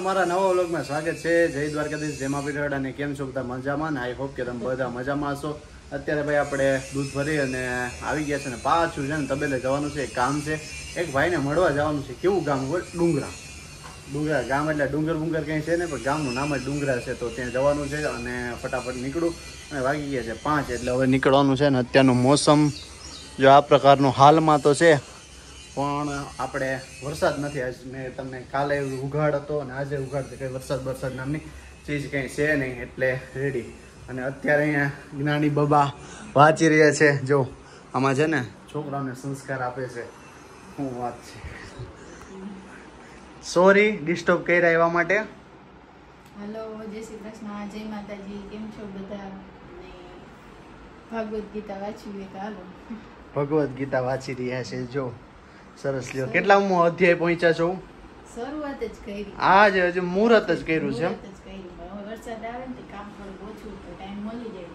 તમારા નવા વ્લોગમાં સ્વાગત છે. જય દ્વારકાધીશ જેમા પીરડ અને કેમ છો બધા મજામાં? ને આઈ હોપ કે તમે બધા મજામાં હશો. અત્યારે ભાઈ આપણે દૂધ ભરી અને આવી ગયા છે ને પાછું છે ને તબેલે જવાનું છે, એક કામ છે. એક ભાઈને મળવા જવાનું છે. કેવું ગામ હોય? ડુંગરા. ડુંગરા ગામ એટલે ડુંગર બુંગર કંઈ છે ને, પણ ગામનું નામ જ ડુંગરા છે. તો ત્યાં જવાનું છે અને ફટાફટ નીકળું અને વાગી ગયા છે પાંચ. એટલે હવે નીકળવાનું છે ને અત્યારનું મોસમ. જો આ પ્રકારનું હાલમાં તો છે. પણ આપણે વરસાદ નથી. આજ મેં તમને કાલે ઉઘાડ હતો અને આજે ઉઘાડ કંઈ વરસાદ વરસાદ નામની ચીજ કંઈ છે નહીં એટલે રેડી અને અત્યારે અહીંયા જ્ઞાની બાબા વાંચી રહ્યા છે. જો આમાં છે ને છોકરાઓને સંસ્કાર આપે છે. શું વાત છે. સોરી ડિસ્ટર્બ કર્યા એવા માટે. હેલો જય શ્રી કૃષ્ણ જય માતાજી. કેમ છો બધા? અને ગીતા વાંચી હાલો. ભગવદ્ ગીતા વાંચી રહ્યા છે. જો સરસ લ્યો. કેટલામો અધ્યાય પહોંચ્યા છો? શરૂઆત જ કરી. આ જ હજુ મુહૂર્ત જ કર્યું. છે વરસાદ આવે ને કામ થોડું ઓછું તો ટાઈમ મળી જાય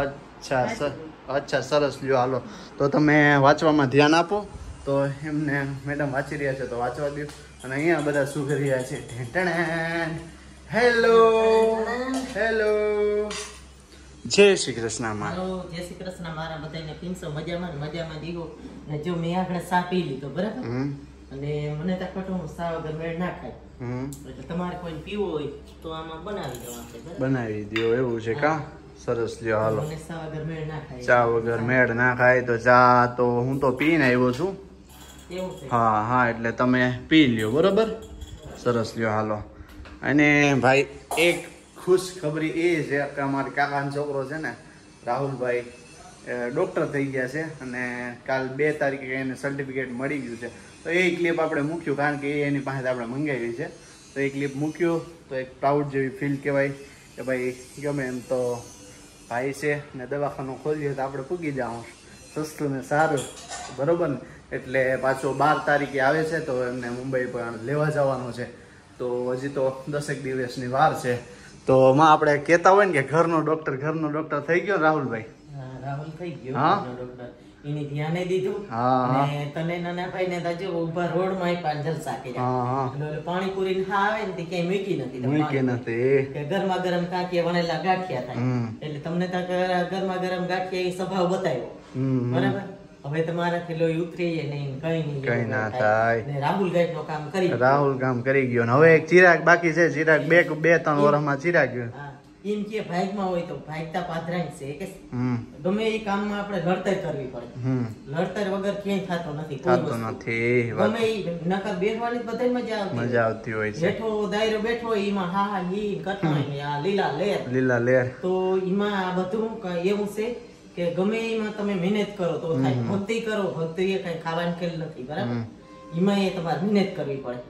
અચ્છા સર અચ્છા સરસ લ્યો. હાલો. તો તમે વાંચવામાં ધ્યાન આપો. તો એમને મેડમ વાંચી રહ્યા છે તો વાંચવા દો. અને અહીંયા બધા શું કરી રહ્યા છે. ઢેંટણ હેલો હેલો જય શ્રી કૃષ્ણ મારો જય શ્રી કૃષ્ણ મારા બધાને પીનસો મજામાં ને મજામાં દીવો. ને જો મેં આગળ સા પી લીધો બરાબર? અને મને તો ખોટું સા વગર મેળ ના ખાય. એટલે તમારે કોઈ પીવો હોય તો આમાં બનાવી દેવા છે બનાવી દો એવું છે કા? સરસ લ્યો હાલો. ચા વગર મેળ ના ખાય તો ચા તો હું તો પીને આવ્યો છું. હા હા એટલે તમે પી લ્યો બરોબર? સરસ લ્યો હાલો. અને ભાઈ એક ખુશ ખબરી એ છે કે અમારા કાકાનો છોકરો છે ને, રાહુલભાઈ ડૉક્ટર થઈ ગયા છે અને કાલ બે તારીખે એને સર્ટિફિકેટ મળી ગયું છે. તો એ ક્લિપ આપણે મૂક્યું કારણ કે એની પાસે આપણે મંગાવી છે. તો એ ક્લિપ મૂક્યું તો એક પ્રાઉડ જેવી ફીલ કહેવાય કે ભાઈ ગમે એમ તો ભાઈ છે ને દવાખાનું ખોલીએ તો આપણે પૂગી જાઉં. સસ્તું ને સારું. બરોબર ને? એટલે પાછો બાર તારીખે આવે છે તો એમને મુંબઈ પણ લેવા જવાનું છે. તો હજી તો દસેક દિવસની વાર છે. તો માં આપણે કહેતા હોય ને કે ઘરનો ડોક્ટર ઘરનો ડોક્ટર થઈ ગયો રાહુલભાઈ? રાહુલ થઈ ગયો હા? ડોક્ટર. એની ધ્યાને દીધું હા, તને નાના ભાઈ ને તો ઊભા રોડમાં હા હા. પાણીપુરી ને હા આવે ને તે ક્યાંય મૂકી નથી મૂકી નથી. કે ગરમા ગરમ કાંકીએ વણેલા ગાંઠિયા થાય. એટલે તમને તો ગરમા ગરમ ગાંઠિયા એ સ્વભાવ બતાવ્યો. બરાબર? હવે તમારા કિલો ઉતરીએ નહીં કઈ નહીં. કઈ ના થાય. ને રાહુલ ગાઈડનું કામ કરી રાહુલ કામ કરી ગયો હવે એક ચિરાગ બાકી છે. ચિરાગ બે બે ત્રણ વર્ષમાં ચિરાગ ગયો. એમ કે ભાગમાં હોય તો ભાગતા પાધરાય છે કે ગમે એ કામમાં આપણે લડતર કરવી પડે. લડતર વગર ક્યાંય થતો નથી થતો નથી ગમે એ નકર બેસવાની બધાય મજા આવતી મજા આવતી હોય છે. બેઠો દાયરો બેઠો એમાં હા હા ઈ કરતો હોય આ લીલા લેર લીલા લેર તો એમાં આ બધું એવું છે કે ગમે એમાં તમે મહેનત કરો તો થાય. ભક્તિ કરો ભક્તિ એ કઈ ખાવાની ખેલ નથી બરાબર? એમાં એ તમારે મહેનત કરવી પડે.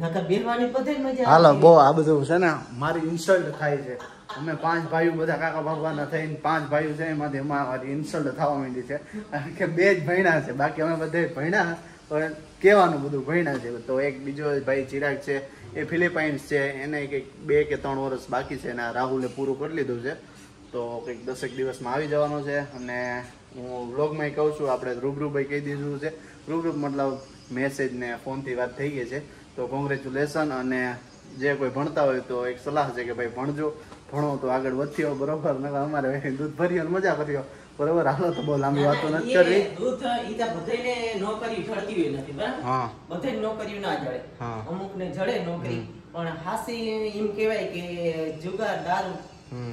નકર બેસવાની બધે મજા હાલો. બહુ આ બધું છે ને મારી ઇન્સલ્ટ થાય છે. અમે પાંચ ભાઈઓ બધા કાકા બાબાના થઈને પાંચ ભાઈઓ છે એમાંથી એમાં મારી ઇન્સલ્ટ થવા માંડી છે. કારણ કે બે જ ભણ્યા છે બાકી અમે બધે ભણ્યા પણ કહેવાનું બધું ભણ્યા છે. તો એક બીજો ભાઈ ચિરાગ છે એ ફિલિપાઇન્સ છે એને કંઈક બે કે ત્રણ વર્ષ બાકી છે અને રાહુલે પૂરું કરી લીધું છે. તો કંઈક દસેક દિવસમાં આવી જવાનો છે અને હું વ્લોગમાં કહું છું આપણે રૂબરૂભાઈ કહી દીધું છે. રૂબરૂ મતલબ મેસેજ ને ફોનથી વાત થઈ ગઈ છે. તો કોંગ્રેચ્યુલેશન અને જે કોઈ ભણતા હોય તો એક સલાહ છે કે ભાઈ ભણજો. ભણો તો આગળ વધ્યો બરોબર? નકર અમારે દૂધ ભર્યો ને મજા કર્યો. બરોબર? હાલો તો બહુ લાંબી વાતો નથી કરવી. દૂધ ઈ તો નોકરી જડતી હોય નથી બરાબર? હા. બધાય નોકરી ના જડે. હા. અમુક ને જડે નોકરી. પણ હાસી એમ કહેવાય કે જુગાર દારૂ.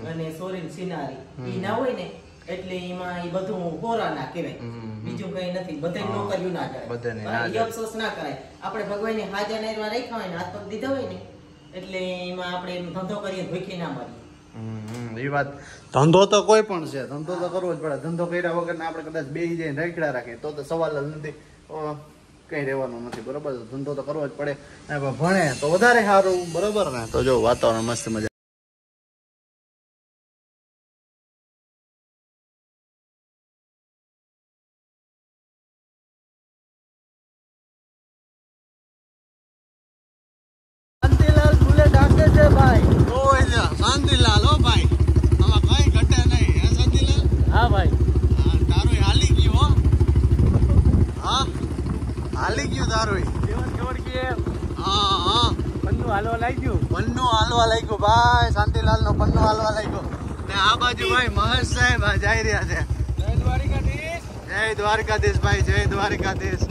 અને સોરેન સિનારી. ઈ ના હોય ને એટલે એમાં એ બધું કોરા ના કહેવાય બીજું કઈ નથી. બધે. નોકરીઓ ના જડે. અફસોસ ના કરાય. આપણે ભગવાનને હાજર નેરવા રાખ્યા હોય ને હાથ પગ દીધા હોય ને એટલે એમાં આપણે ધંધો કરીએ ભૂખી ના મળીએ એ વાત ધંધો તો કોઈ પણ છે. ધંધો તો કરવો જ પડે. ધંધો કર્યા વગર આપણે કદાચ બે જઈને રેખડા રાખીએ તો તો સવાલ જ નથી. કઈ રહેવાનું નથી. બરોબર? ધંધો તો કરવો જ પડે. ભણે તો વધારે સારું. બરોબર ને? તો જો વાતાવરણ મસ્ત મજા શાંતિલાલ હો ભાઈ. આમાં કઈ ઘટે નહીં હે શાંતિલાલ? હા ભાઈ. તારું હાલી ગયું હો. હા હાલી ગયું તારું જીવન ખબર કે હા હા. હાલવા લાગ્યું? પન્નું હાલવા લાગ્યું ભાઈ શાંતિલાલ નો પન્નું હાલવા લાગ્યું. ને આ બાજુ ભાઈ મહેશ સાહેબ જઈ રહ્યા છે. જય દ્વારકાધીશ. જય દ્વારકાધીશ ભાઈ જય દ્વારકાધીશ.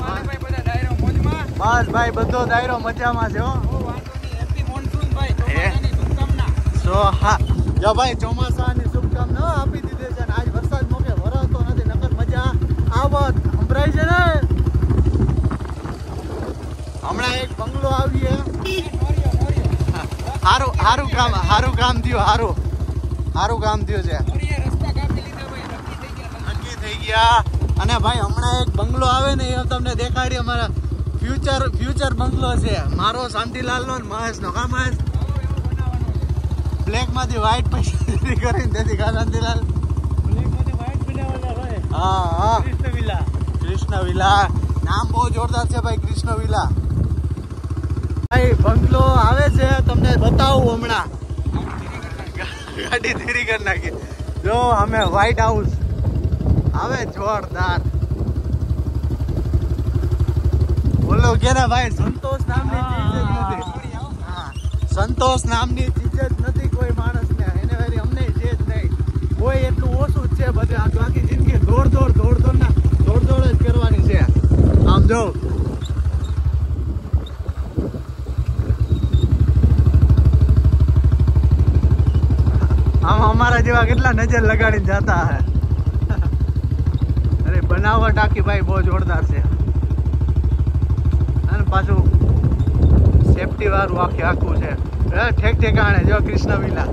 મારે ભાઈ બધા ડાયરો મોજમાં? બસ ભાઈ બધો ડાયરો મજામાં છે હો. સો હા. જો ભાઈ, ચોમાસાની શુભકામના આપી દીધી છે ને આજ વરસાદ મોકે વરસતો નથી, નકર મજા આવત. સંભળાય છે ને? હમણાં એક બંગલો આવીએ. હારું હારું કામ હારું કામ થયું, હારું. હારું કામ થયું છે. થઈ ગયા. અને ભાઈ, હમણાં એક બંગલો આવે ને, એ તમને દેખાડી, અમારા ફ્યુચર ફ્યુચર બંગલો છે. મારો શાંતિલાલ નો મહેશ નો કા મહેશ? બ્લેકમાંથી વ્હાઈટ પૈસા કરીને તેથી કા શાંતિલાલ હા હા. કૃષ્ણ વિલા નામ બહુ જોરદાર છે ભાઈ કૃષ્ણ વિલા ભાઈ બંગલો આવે છે તમને બતાવું હમણાં. ગાડી ધીરી કરી નાખી. જો અમે વ્હાઈટ હાઉસ આવે જોરદાર. બોલો કે ને ભાઈ સંતોષ નામની ચીજ જ નથી. સંતોષ નામની ચીજ જ નથી કોઈ માણસને એને વારી અમને છે જ કોઈ એટલું ઓછું જ છે બધે. આ તો જિંદગી દોડ દોડ દોડ દોડ ના દોડ દોડ જ કરવાની છે. આમ જો. આમ અમારા જેવા કેટલા નજર લગાડીને જતા હે. અરે, બનાવટ આખી ભાઈ બહુ જોરદાર છે. અને પાછું સેફટી વાળું આખે આખું છે. ઠેક ઠેકાણે, જો કૃષ્ણ વિલા.